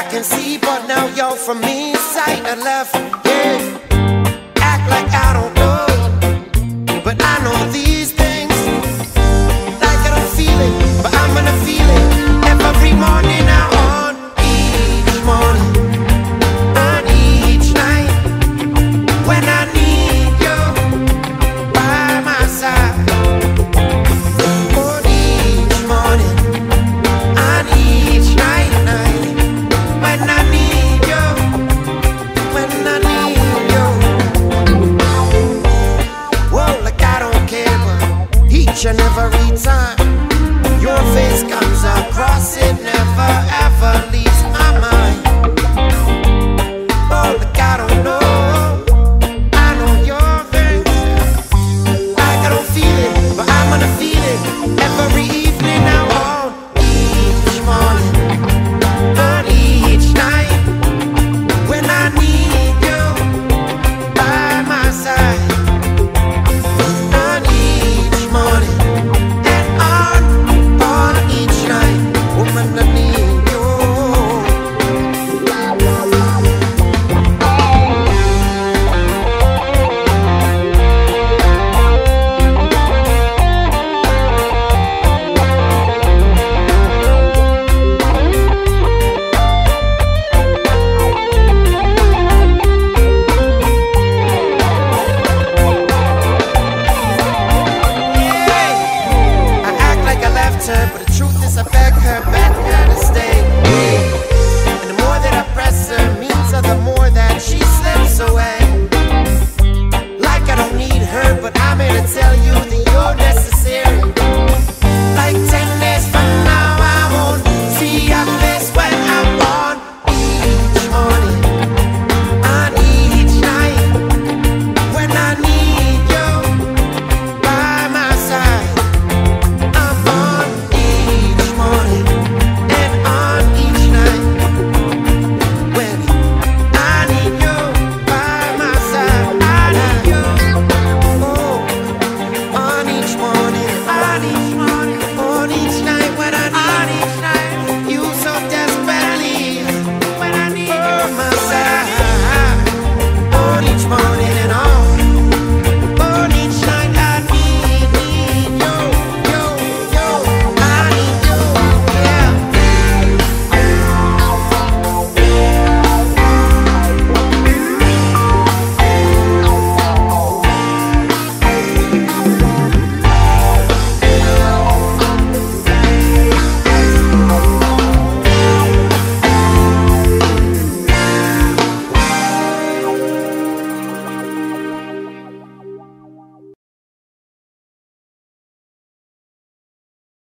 I can see, but now you're from me, sight and left. Yeah, act like I don't. time. Your face comes across, it never ever leaves my mind. heard, but I'm here to tell you